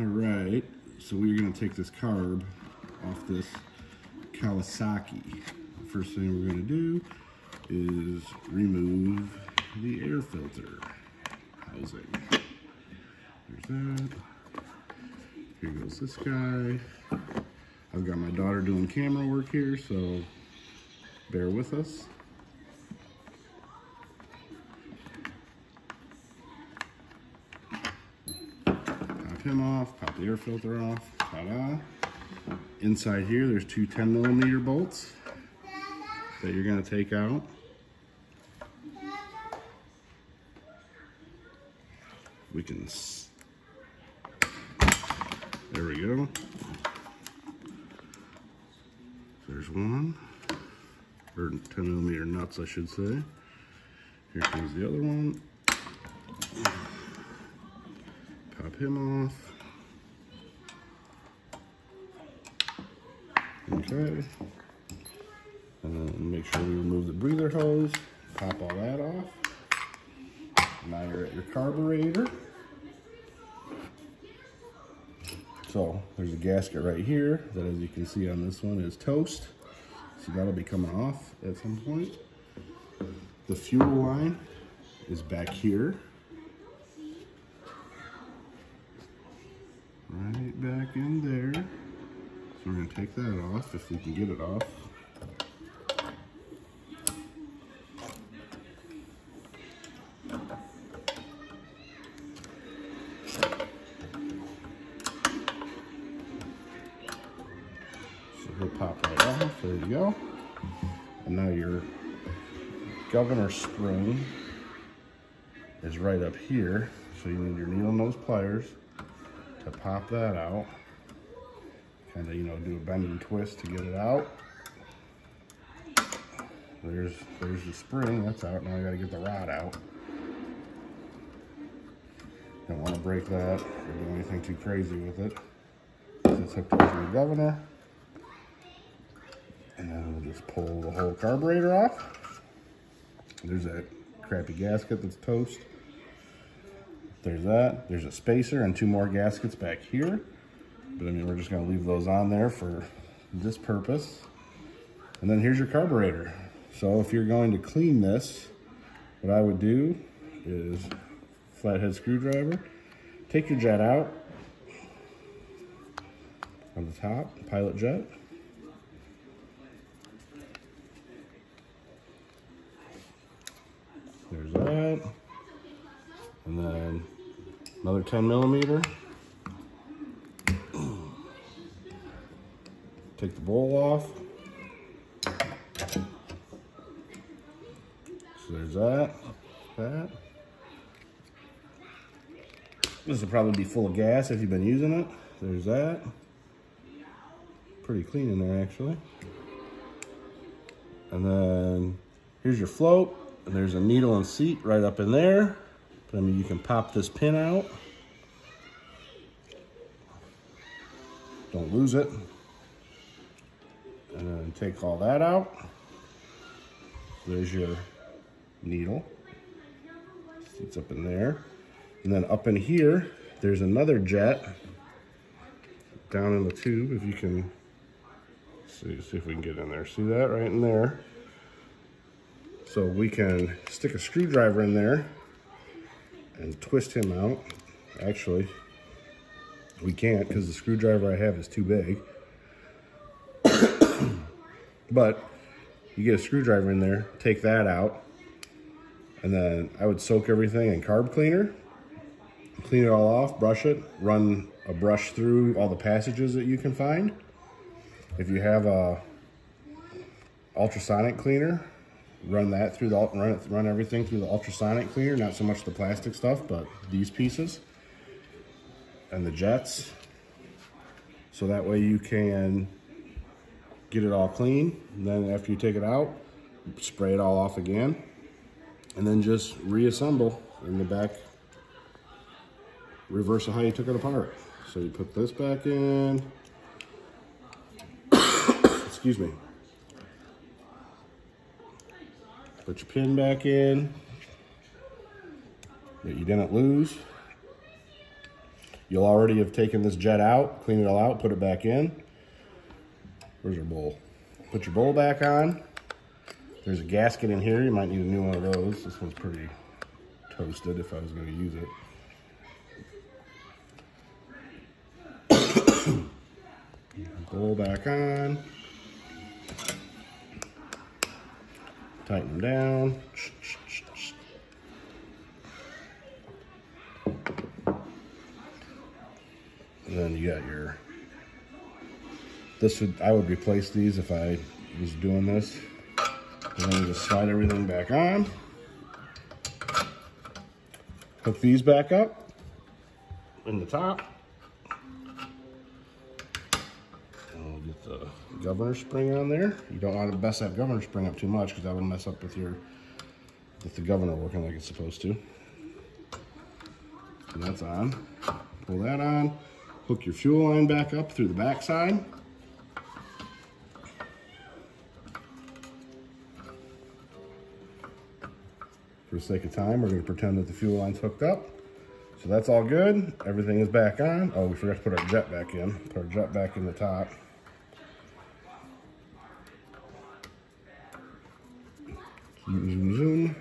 All right, so we're gonna take this carb off this Kawasaki. First thing we're gonna do is remove the air filter housing. There's that. Here goes this guy. I've got my daughter doing camera work here, so bear with us. Him off, pop the air filter off, ta-da. Inside here, there's two 10 millimeter bolts that you're gonna take out. We can, there we go. There's one, or 10 millimeter nuts, I should say. Here comes the other one. Pop him off. Okay. And make sure we remove the breather hose. Pop all that off. Now you're at your carburetor. So there's a gasket right here that as you can see on this one is toast. So that'll be coming off at some point. The fuel line is back here. Right back in there. So we're gonna take that off if we can get it off. So he'll pop right off, there you go. And now your governor spring is right up here. So you need your needle nose pliers to pop that out. Kind of, you know, do a bend and twist to get it out. There's, there's the spring, that's out. Now I gotta get the rod out. Don't wanna break that or do anything too crazy with it. It's hooked up to the governor. And then we'll just pull the whole carburetor off. There's that crappy gasket that's toast. There's that. There's a spacer and two more gaskets back here. But I mean, we're just gonna leave those on there for this purpose. And then here's your carburetor. So if you're going to clean this, what I would do is flathead screwdriver, take your jet out on the top, pilot jet. There's that. And then another 10 millimeter. Take the bowl off. So there's that, that. This will probably be full of gas if you've been using it. There's that. Pretty clean in there actually. And then here's your float. And there's a needle and seat right up in there. But I mean, you can pop this pin out. Don't lose it. And then take all that out. There's your needle. It's up in there. And then up in here, there's another jet down in the tube, if you can see, see if we can get in there. See that right in there? So we can stick a screwdriver in there and twist him out. Actually, we can't because the screwdriver I have is too big. but you get a screwdriver in there, take that out, and then I would soak everything in carb cleaner, clean it all off, brush it, run a brush through all the passages that you can find. If you have a ultrasonic cleaner, run that through the run it run everything through the ultrasonic cleaner not so much the plastic stuff but these pieces and the jets. So that way you can get it all clean. And then after you take it out spray it all off again. And then just reassemble in the back reverse of how you took it apart. So you put this back in. Excuse me Put your pin back in that you didn't lose. You'll already have taken this jet out, clean it all out, put it back in. Where's your bowl? Put your bowl back on. There's a gasket in here. You might need a new one of those. This one's pretty toasted if I was going to use it. bowl back on. Tighten them down. And then you got your, this would, I would replace these if I was doing this. And then just slide everything back on. Hook these back up in the top. The governor spring on there. You don't want to mess that governor spring up too much because that will mess up with your, with the governor working like it's supposed to. So that's on. Pull that on. Hook your fuel line back up through the back side. For the sake of time, we're going to pretend that the fuel line's hooked up. So that's all good. Everything is back on. Oh, we forgot to put our jet back in. Put our jet back in the top. Zoom, zoom, zoom.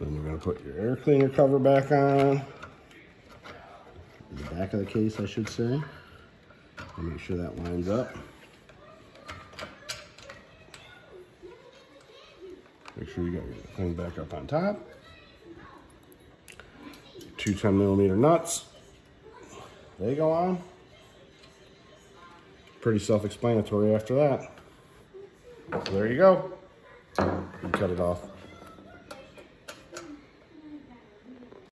Then you're to put your air cleaner cover back on. The back of the case, I should say. And make sure that lines up. Make sure you got your thing back up on top. Two 10 millimeter nuts. They go on. Pretty self-explanatory after that. So there you go. You cut it off.